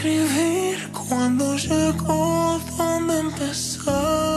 escribir cuando llegó donde empezar.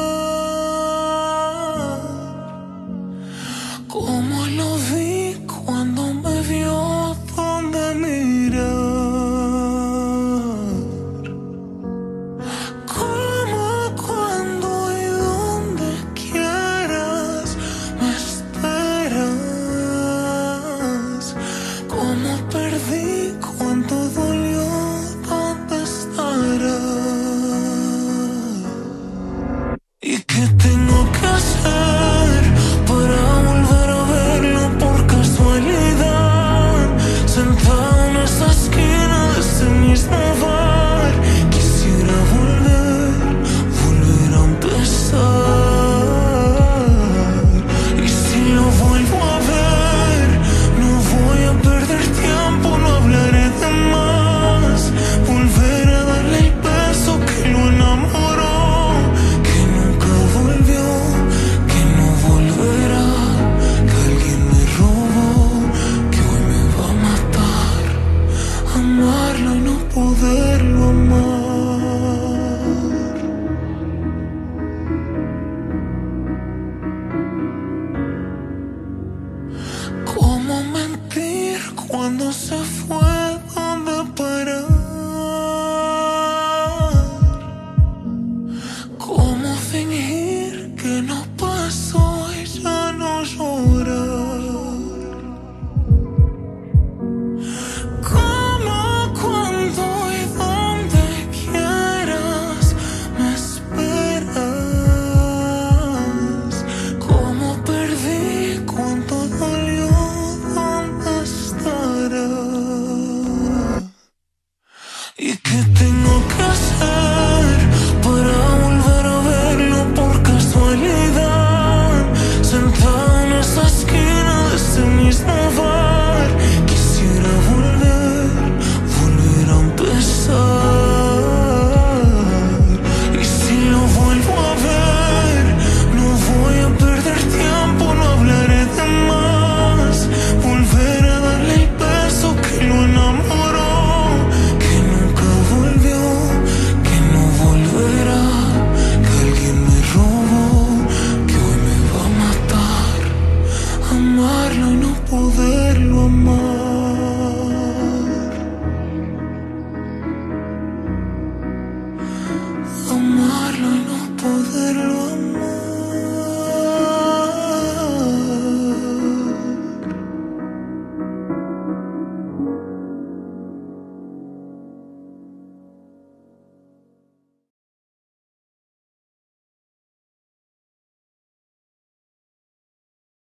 Cuando se fue?